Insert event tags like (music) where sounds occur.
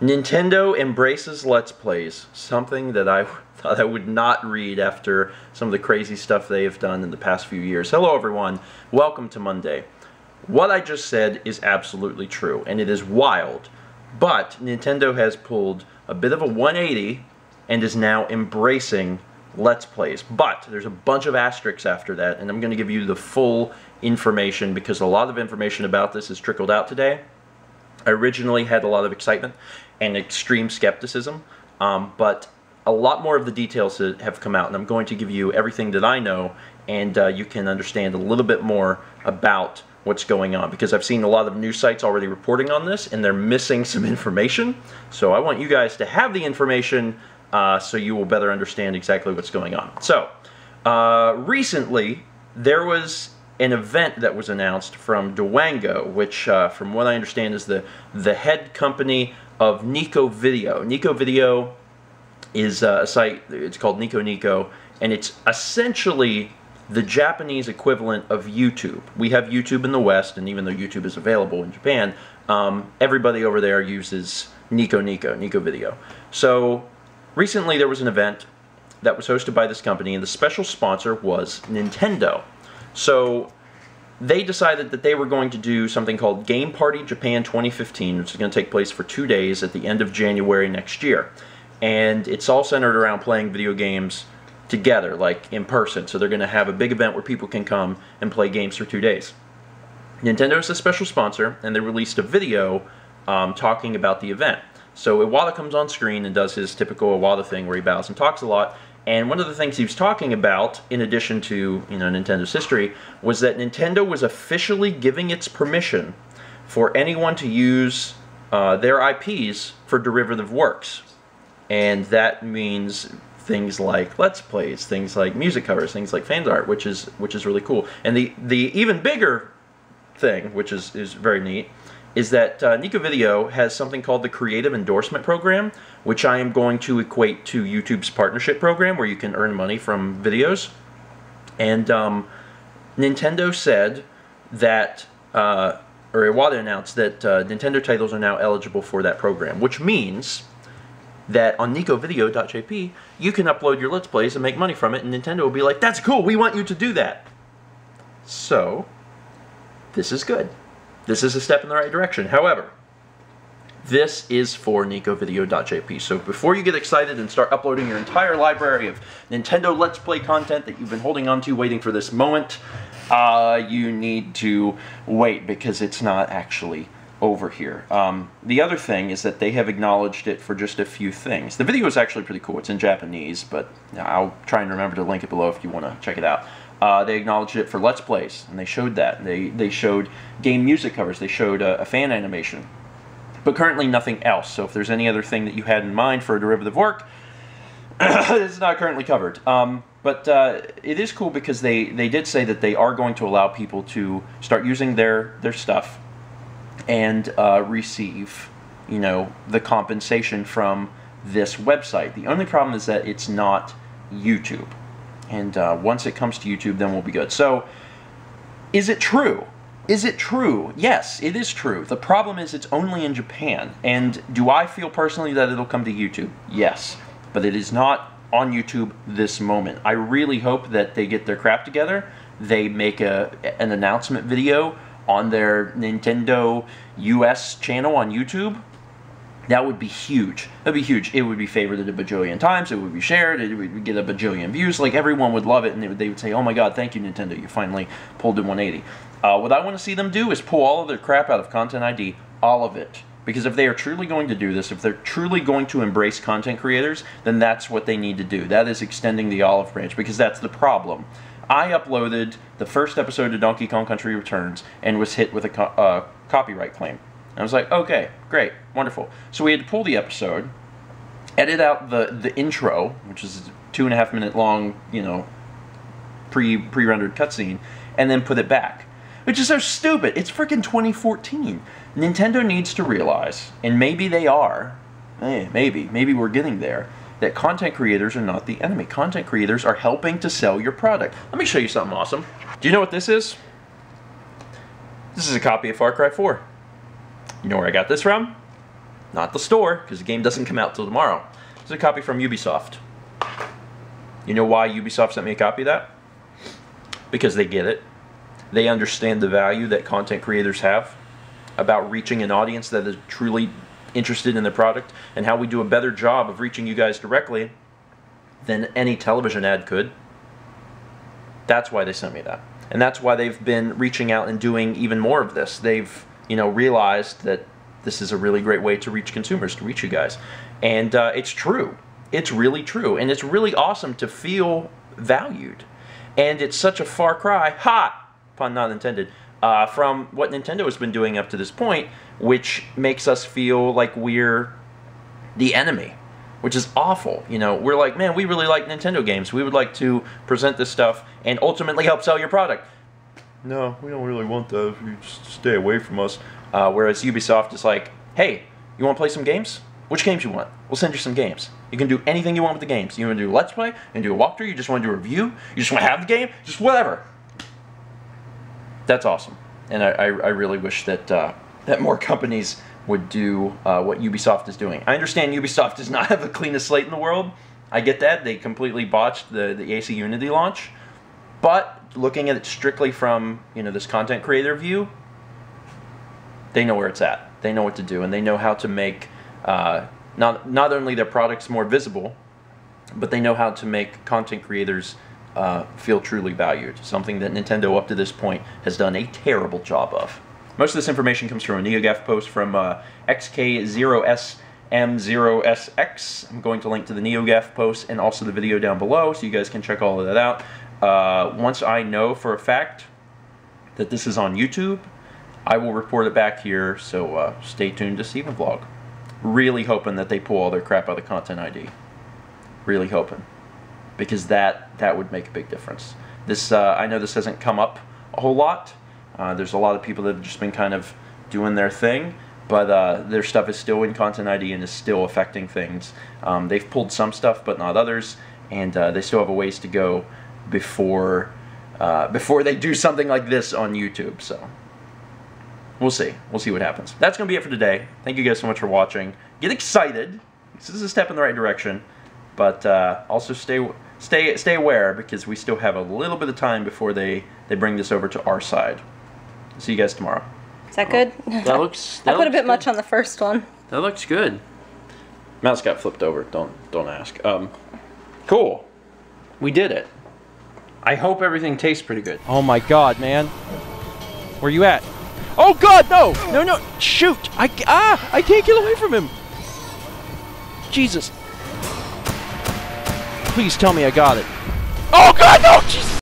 Nintendo embraces Let's Plays, something that I (laughs) thought I would not read after some of the crazy stuff they have done in the past few years. Hello everyone, welcome to Monday. What I just said is absolutely true, and it is wild, but Nintendo has pulled a bit of a 180 and is now embracing Let's Plays. But there's a bunch of asterisks after that, and I'm going to give you the full information because a lot of information about this has trickled out today. I originally had a lot of excitement and extreme skepticism, um, but a lot more of the details have come out, and I'm going to give you everything that I know, and uh, you can understand a little bit more about what's going on because I've seen a lot of news sites already reporting on this and they're missing (laughs) some information. So I want you guys to have the information uh, so you will better understand exactly what's going on. So uh, recently there was an event that was announced from Dwango, which uh, from what I understand is the, the head company of Nico Video. Nico Video is uh, a site, it's called Nico Nico, and it's essentially the Japanese equivalent of YouTube. We have YouTube in the West, and even though YouTube is available in Japan, um, everybody over there uses Nico Nico, Nico Video. So recently there was an event that was hosted by this company, and the special sponsor was Nintendo. So they decided that they were going to do something called Game Party Japan 2015, which is going to take place for two days at the end of January next year. And it's all centered around playing video games together, like in person. So they're going to have a big event where people can come and play games for two days. Nintendo is a special sponsor, and they released a video um, talking about the event. So Iwata comes on screen and does his typical Iwata thing where he bows and talks a lot, and one of the things he was talking about, in addition to you know Nintendo's history, was that Nintendo was officially giving its permission for anyone to use uh, their IPs for derivative works, and that means things like Let's Plays, things like music covers, things like fan art, which is which is really cool. And the the even bigger thing, which is is very neat, is that uh, Nico Video has something called the Creative Endorsement Program, which I am going to equate to YouTube's partnership program, where you can earn money from videos. And um, Nintendo said that, uh, or Iwata announced that uh, Nintendo titles are now eligible for that program, which means that on nicovideo.jp, you can upload your Let's Plays and make money from it, and Nintendo will be like, that's cool, we want you to do that. So, this is good. This is a step in the right direction. However, this is for nicovideo.jp. So before you get excited and start uploading your entire library of Nintendo Let's Play content that you've been holding on to waiting for this moment, uh, you need to wait because it's not actually over here. Um, the other thing is that they have acknowledged it for just a few things. The video is actually pretty cool. It's in Japanese, but I'll try and remember to link it below if you want to check it out. Uh, they acknowledged it for Let's Plays, and they showed that. They, they showed game music covers. They showed a, a fan animation. But currently nothing else. So if there's any other thing that you had in mind for a derivative work, (coughs) it's not currently covered. Um, but uh, it is cool because they, they did say that they are going to allow people to start using their, their stuff and uh, receive, you know, the compensation from this website. The only problem is that it's not YouTube. And uh, once it comes to YouTube, then we'll be good. So, is it true? Is it true? Yes, it is true. The problem is it's only in Japan. And do I feel personally that it'll come to YouTube? Yes. But it is not on YouTube this moment. I really hope that they get their crap together. They make a, an announcement video on their Nintendo US channel on YouTube that would be huge. That'd be huge. It would be favored a bajillion times. It would be shared. It would get a bajillion views. Like everyone would love it, and they would, they would say, "Oh my God, thank you, Nintendo! You finally pulled in 180." Uh, what I want to see them do is pull all of their crap out of Content ID, all of it. Because if they are truly going to do this, if they're truly going to embrace content creators, then that's what they need to do. That is extending the olive branch, because that's the problem. I uploaded the first episode of Donkey Kong Country Returns and was hit with a co uh, copyright claim. I was like, okay, great, wonderful. So we had to pull the episode, edit out the, the intro, which is a two and a half minute long, you know, pre pre rendered cutscene, and then put it back. Which is so stupid. It's freaking 2014. Nintendo needs to realize, and maybe they are, eh, maybe, maybe we're getting there, that content creators are not the enemy. Content creators are helping to sell your product. Let me show you something awesome. Do you know what this is? This is a copy of Far Cry 4. You know where I got this from? not the store, because the game doesn't come out till tomorrow. It's a copy from Ubisoft. You know why Ubisoft sent me a copy of that? Because they get it. They understand the value that content creators have about reaching an audience that is truly interested in the product and how we do a better job of reaching you guys directly than any television ad could. That's why they sent me that. And that's why they've been reaching out and doing even more of this. They've, you know, realized that this is a really great way to reach consumers, to reach you guys. And uh, it's true. It's really true. And it's really awesome to feel valued. And it's such a far cry, hot, pun not intended, uh, from what Nintendo has been doing up to this point, which makes us feel like we're the enemy, which is awful. You know, we're like, man, we really like Nintendo games. We would like to present this stuff and ultimately help sell your product. No, we don't really want that. You just stay away from us. Uh, whereas Ubisoft is like, hey, you want to play some games? Which games you want? We'll send you some games. You can do anything you want with the games. You want to do Let's Play? and do a walkthrough? You just want to do a review? You just want to have the game? Just whatever that's awesome. And I, I, I really wish that uh, that more companies would do uh, what Ubisoft is doing. I understand Ubisoft does not (laughs) have the cleanest slate in the world. I get that. They completely botched the, the AC Unity launch. But looking at it strictly from you know this content creator view, they know where it's at. They know what to do, and they know how to make uh, not not only their products more visible, but they know how to make content creators uh, feel truly valued, something that Nintendo up to this point has done a terrible job of. Most of this information comes from a NeoGAF post from uh, XK0SM0SX. I'm going to link to the NeoGAF post and also the video down below so you guys can check all of that out. Uh, once I know for a fact that this is on YouTube, I will report it back here, so uh, stay tuned to Stephen Vlog. Really hoping that they pull all their crap out of Content ID. Really hoping because that that would make a big difference. This uh, I know this hasn't come up a whole lot. Uh, there's a lot of people that have just been kind of doing their thing, but uh, their stuff is still in Content ID and is still affecting things. Um, they've pulled some stuff, but not others, and uh, they still have a ways to go before uh, before they do something like this on YouTube. So we'll see. We'll see what happens. That's gonna be it for today. Thank you guys so much for watching. Get excited. This is a step in the right direction, but uh, also stay stay stay aware because we still have a little bit of time before they they bring this over to our side. See you guys tomorrow. Is that good? That looks. That (laughs) I put a bit looks much on the first one. That looks good. Mouse got flipped over. Don't don't ask. Um, cool. We did it. I hope everything tastes pretty good. Oh my god, man. Where you at? Oh god, no! No, no! Shoot! I, ah! I can't get away from him! Jesus. Please tell me I got it. Oh god, no! Jesus!